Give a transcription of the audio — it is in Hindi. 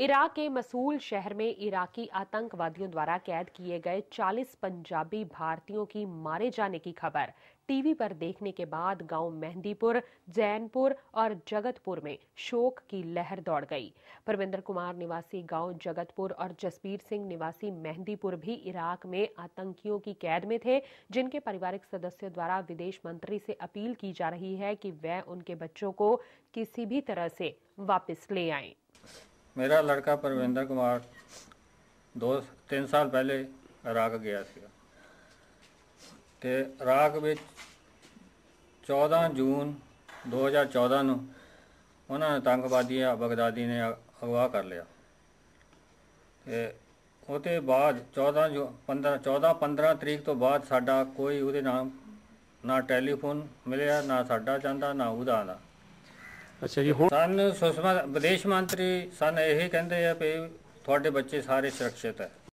इराक के मसूल शहर में इराकी आतंकवादियों द्वारा कैद किए गए 40 पंजाबी भारतीयों की मारे जाने की खबर टीवी पर देखने के बाद गाँव मेहंदीपुर, जैनपुर और जगतपुर में शोक की लहर दौड़ गई परविंदर कुमार निवासी गाँव जगतपुर और जसबीर सिंह निवासी मेहंदीपुर भी इराक में आतंकियों की कैद में थे, जिनके पारिवारिक सदस्यों द्वारा विदेश मंत्री से अपील की जा रही है कि वह उनके बच्चों को किसी भी तरह से वापस ले आएँ। ਮੇਰਾ ਲੜਕਾ ਪਰਵਿੰਦਰ ਕੁਮਾਰ ਦੋ, ਤਿੰਨ ਸਾਲ ਪਹਿਲੇ ਇਰਾਕ ਗਿਆ ਸੀ ਤੇ ਇਰਾਕ ਵਿੱਚ 14 ਜੂਨ 2014 ਨੂੰ ਉਹਨਾਂ ਨੇ ਤੰਗਵਾਦੀਆਂ ਬਗਦਾਦੀ ਨੇ ਅਗਵਾ ਕਰ ਲਿਆ। ਤੇ ਉਹਦੇ ਬਾਅਦ 14 ਜੋ 15 14 15 ਤਰੀਕ ਤੋਂ ਬਾਅਦ ਸਾਡਾ ਕੋਈ ਉਹਦੇ ਨਾਮ ਨਾ ਟੈਲੀਫੋਨ ਮਿਲਿਆ, ਨਾ ਸਾਡਾ ਜਾਂਦਾ, ਨਾ ਉਹਦਾ ਆਉਂਦਾ। ਅੱਛਾ ਜੀ, ਹੁਣ ਸਾਨੂੰ ਸੁਸ਼ਮਾ ਵਿਦੇਸ਼ ਮੰਤਰੀ ਸਨ, ਇਹ ਕਹਿੰਦੇ ਆ ਵੀ ਤੁਹਾਡੇ ਬੱਚੇ ਸਾਰੇ ਸੁਰੱਖਿਅਤ ਹੈ।